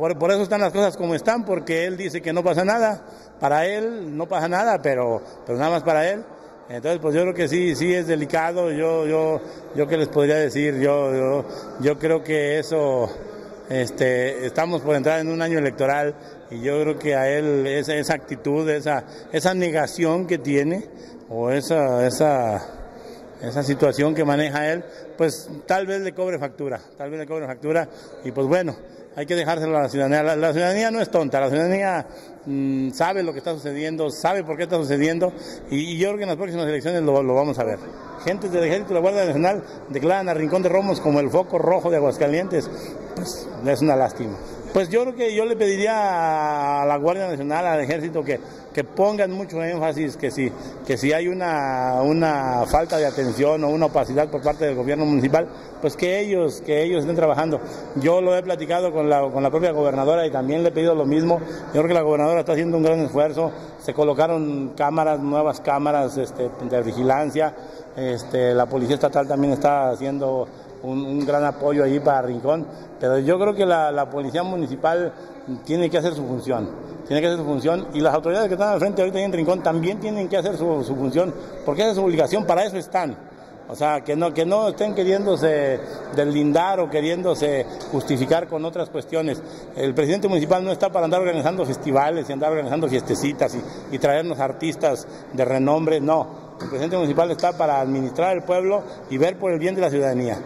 por, por, eso están las cosas como están, porque él dice que no pasa nada. Para él no pasa nada, pero, pero nada más para él. Entonces, pues yo creo que sí, sí es delicado. Yo, yo, yo qué les podría decir. Yo, yo, yo creo que eso, este, estamos por entrar en un año electoral y yo creo que a él esa, esa actitud, esa, esa negación que tiene o esa, esa, esa situación que maneja él, pues tal vez le cobre factura, tal vez le cobre factura y pues bueno, hay que dejárselo a la ciudadanía. La, ciudadanía no es tonta, la ciudadanía mmm, sabe lo que está sucediendo, sabe por qué está sucediendo y, yo creo que en las próximas elecciones lo, lo vamos a ver. Gentes del Ejército y la Guardia Nacional declaran a Rincón de Romos como el foco rojo de Aguascalientes, pues es una lástima. Pues yo creo que yo le pediría a la Guardia Nacional, al Ejército, que, que pongan mucho énfasis, que si, que si hay una, una falta de atención o una opacidad por parte del gobierno municipal, pues que ellos, que ellos estén trabajando. Yo lo he platicado con la, con la propia gobernadora y también le he pedido lo mismo. Yo creo que la gobernadora está haciendo un gran esfuerzo. Se colocaron cámaras, nuevas cámaras este, de vigilancia. Este, la policía estatal también está haciendo un, gran apoyo ahí para Rincón, pero yo creo que la, policía municipal tiene que hacer su función, tiene que hacer su función y las autoridades que están al frente ahorita en Rincón también tienen que hacer su, función, porque esa es su obligación, para eso están. O sea, que no, que no estén queriéndose deslindar o queriéndose justificar con otras cuestiones. El presidente municipal no está para andar organizando festivales y andar organizando fiestecitas y traernos artistas de renombre, no. El presidente municipal está para administrar el pueblo y ver por el bien de la ciudadanía.